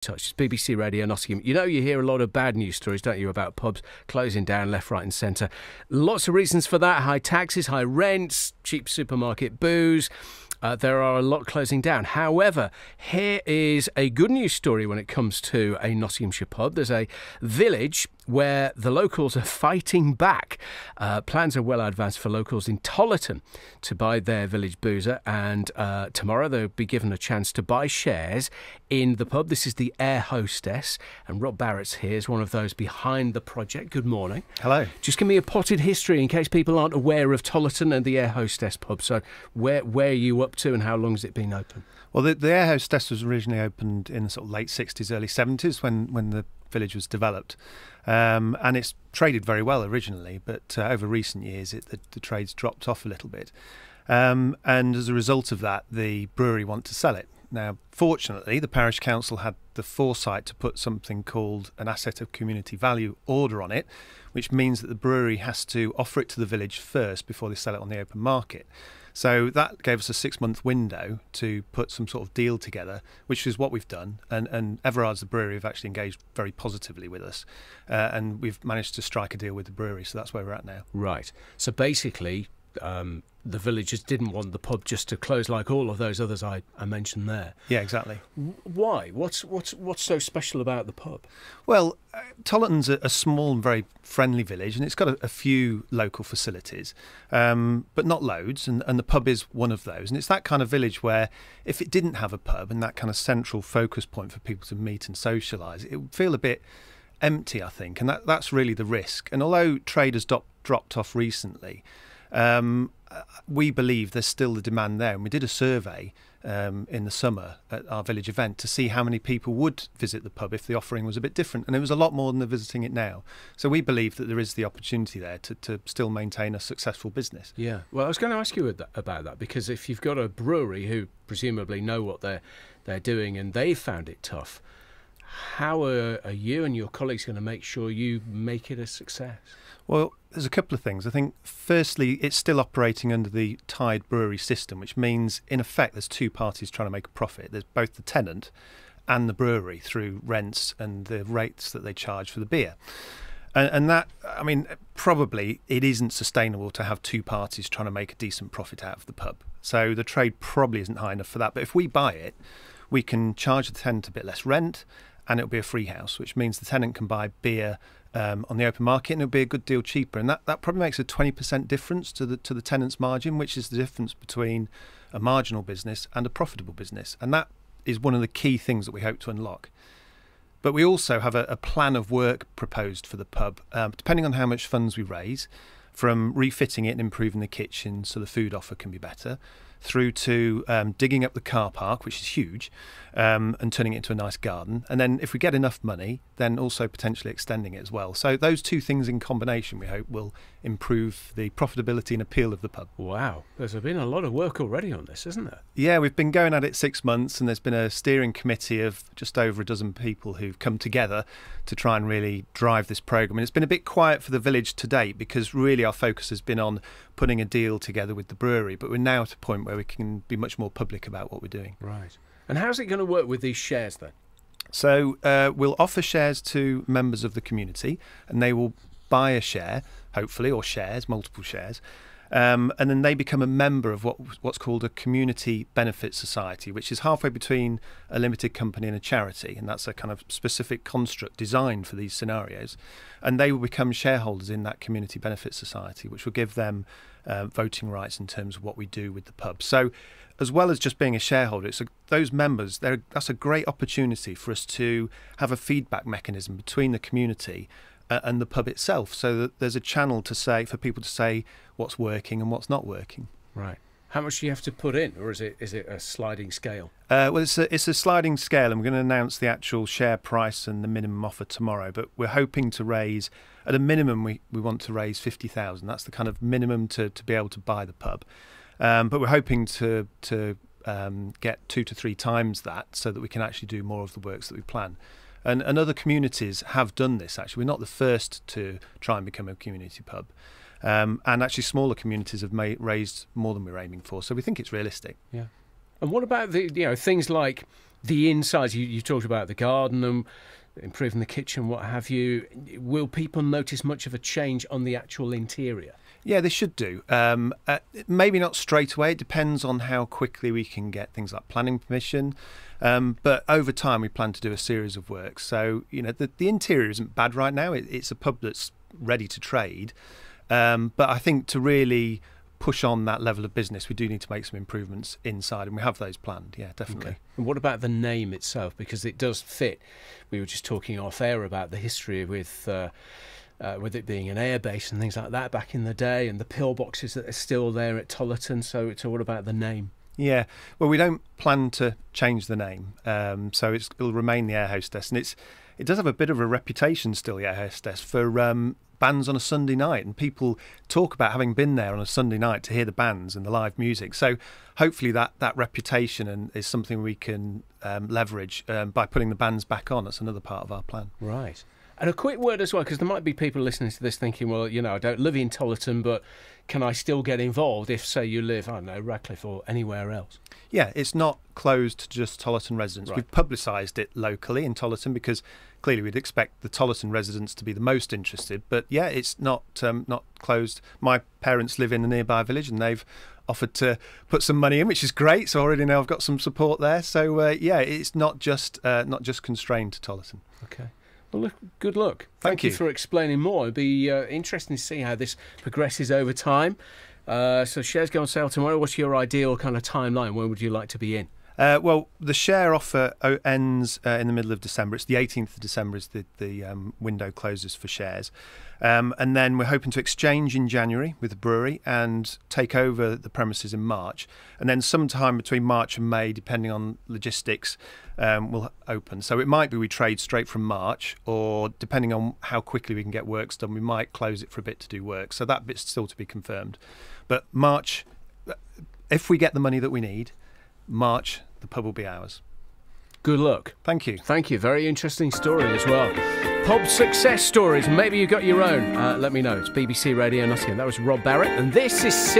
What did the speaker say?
Touch. It's BBC Radio Nottingham. You know, you hear a lot of bad news stories, don't you, about pubs closing down left, right, and centre. Lots of reasons for that high taxes, high rents, cheap supermarket booze. Uh, there are a lot closing down. However, here is a good news story when it comes to a Nottinghamshire pub. There's a village where the locals are fighting back. Uh, plans are well advanced for locals in Tollerton to buy their village boozer, and uh, tomorrow they'll be given a chance to buy shares in the pub. This is the Air Hostess, and Rob Barrett's here is one of those behind the project. Good morning. Hello. Just give me a potted history in case people aren't aware of Tollerton and the Air Hostess pub. So, where where are you up to, and how long has it been open? Well, the, the Air Hostess was originally opened in the sort of late 60s, early 70s when, when the village was developed. Um, and it's traded very well originally, but uh, over recent years it, the, the trade's dropped off a little bit. Um, and as a result of that, the brewery want to sell it. Now, fortunately, the parish council had the foresight to put something called an asset of community value order on it, which means that the brewery has to offer it to the village first before they sell it on the open market. So that gave us a six month window to put some sort of deal together, which is what we've done. And, and Everard's, the brewery, have actually engaged very positively with us. Uh, and we've managed to strike a deal with the brewery. So that's where we're at now. Right. So basically, um, the villagers didn't want the pub just to close like all of those others I, I mentioned there. Yeah, exactly. Why? What's what's what's so special about the pub? Well, uh, Tollerton's a, a, small and very friendly village, and it's got a, a few local facilities, um, but not loads. And, and the pub is one of those. And it's that kind of village where, if it didn't have a pub and that kind of central focus point for people to meet and socialise, it would feel a bit empty, I think. And that, that's really the risk. And although trade has do- dropped off recently, um, we believe there's still the demand there. And we did a survey um, in the summer at our village event to see how many people would visit the pub if the offering was a bit different. And it was a lot more than they're visiting it now. So we believe that there is the opportunity there to, to still maintain a successful business. Yeah. Well, I was going to ask you about that because if you've got a brewery who presumably know what they're, they're doing and they found it tough, how are, are you and your colleagues going to make sure you make it a success? Well, there's a couple of things. I think, firstly, it's still operating under the tied brewery system, which means, in effect, there's two parties trying to make a profit. There's both the tenant and the brewery through rents and the rates that they charge for the beer. And, and that, I mean, probably it isn't sustainable to have two parties trying to make a decent profit out of the pub. So the trade probably isn't high enough for that. But if we buy it, we can charge the tenant a bit less rent and it'll be a free house, which means the tenant can buy beer um, on the open market, and it'll be a good deal cheaper. And that, that probably makes a 20% difference to the to the tenant's margin, which is the difference between a marginal business and a profitable business. And that is one of the key things that we hope to unlock. But we also have a, a plan of work proposed for the pub, um, depending on how much funds we raise, from refitting it and improving the kitchen so the food offer can be better, through to um, digging up the car park, which is huge, um, and turning it into a nice garden. And then, if we get enough money, then also potentially extending it as well. So, those two things in combination, we hope, will improve the profitability and appeal of the pub. Wow, there's been a lot of work already on this, isn't there? Yeah, we've been going at it six months, and there's been a steering committee of just over a dozen people who've come together to try and really drive this program. And it's been a bit quiet for the village to date because really our focus has been on putting a deal together with the brewery, but we're now at a point where we can be much more public about what we're doing. Right. And how's it going to work with these shares then? So uh, we'll offer shares to members of the community, and they will buy a share, hopefully, or shares, multiple shares. Um, and then they become a member of what what's called a community benefit society, which is halfway between a limited company and a charity, and that's a kind of specific construct designed for these scenarios. And they will become shareholders in that community benefit society, which will give them uh, voting rights in terms of what we do with the pub. So, as well as just being a shareholder, it's a, those members. That's a great opportunity for us to have a feedback mechanism between the community and the pub itself, so that there's a channel to say for people to say what's working and what's not working. Right. How much do you have to put in, or is it is it a sliding scale? Uh, well, it's a, it's a sliding scale, and we're going to announce the actual share price and the minimum offer tomorrow. But we're hoping to raise, at a minimum, we, we want to raise fifty thousand. That's the kind of minimum to, to be able to buy the pub. Um, but we're hoping to to um, get two to three times that, so that we can actually do more of the works that we plan. And, and other communities have done this. Actually, we're not the first to try and become a community pub. Um, and actually, smaller communities have made, raised more than we're aiming for. So we think it's realistic. Yeah. And what about the you know things like the insides. You, you talked about the garden and improving the kitchen, what have you. Will people notice much of a change on the actual interior? Yeah, they should do. Um, uh, maybe not straight away. It depends on how quickly we can get things like planning permission. Um, but over time, we plan to do a series of works. So, you know, the, the interior isn't bad right now. It, it's a pub that's ready to trade. Um, but I think to really push on that level of business, we do need to make some improvements inside, and we have those planned. Yeah, definitely. Okay. And what about the name itself? Because it does fit. We were just talking off air about the history with. Uh, uh, with it being an airbase and things like that back in the day, and the pillboxes that are still there at Tollerton. So it's all about the name. Yeah, well, we don't plan to change the name, um, so it'll remain the Air Hostess, and it's it does have a bit of a reputation still, the Air Hostess, for um, bands on a Sunday night, and people talk about having been there on a Sunday night to hear the bands and the live music. So hopefully that that reputation and is something we can um, leverage um, by putting the bands back on. That's another part of our plan. Right. And a quick word as well, because there might be people listening to this thinking, well, you know, I don't live in Tollerton, but can I still get involved if, say, you live, I don't know, Radcliffe or anywhere else? Yeah, it's not closed to just Tollerton residents. Right. We've publicised it locally in Tollerton because clearly we'd expect the Tollerton residents to be the most interested. But yeah, it's not um, not closed. My parents live in a nearby village and they've offered to put some money in, which is great. So already now I've got some support there. So uh, yeah, it's not just uh, not just constrained to Tollerton. Okay. Well, look, good luck. Thank, Thank you. you. for explaining more. It'll be uh, interesting to see how this progresses over time. Uh, so shares go on sale tomorrow. What's your ideal kind of timeline? When would you like to be in? Uh, well, the share offer uh, ends uh, in the middle of December. It's the 18th of December is the, the um, window closes for shares. Um, and then we're hoping to exchange in January with the brewery and take over the premises in March. And then sometime between March and May, depending on logistics, um, we'll open. So it might be we trade straight from March, or depending on how quickly we can get works done, we might close it for a bit to do work. So that bit's still to be confirmed. But March, if we get the money that we need, March the pub will be ours. Good luck. Thank you. Thank you. Very interesting story as well. Pub success stories. Maybe you've got your own. Uh, let me know. It's BBC Radio Nottingham. That was Rob Barrett, and this is.